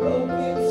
broken